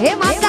Remata!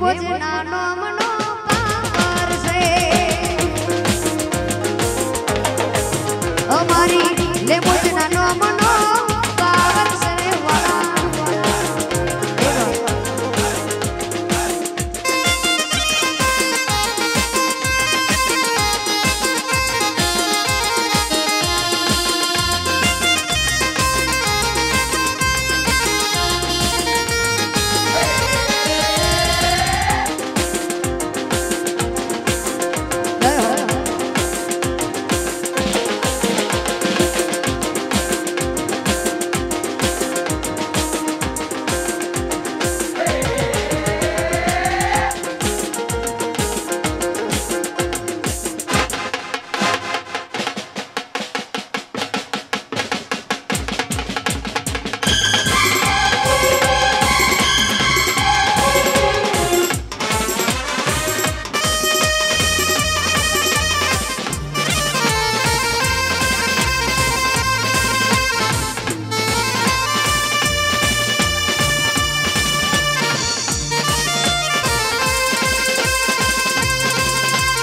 我姐呢？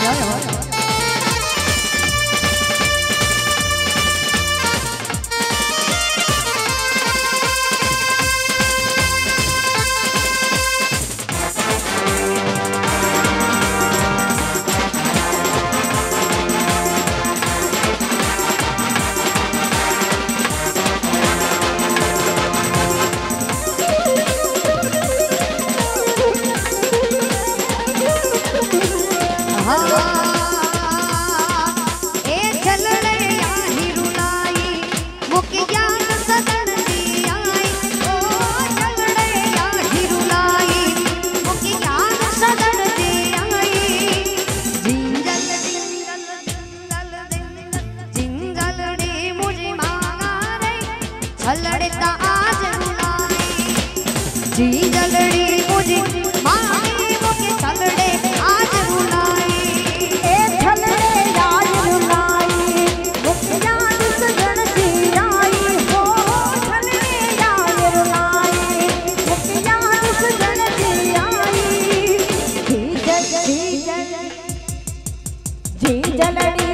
Royal. Ji जलड़ी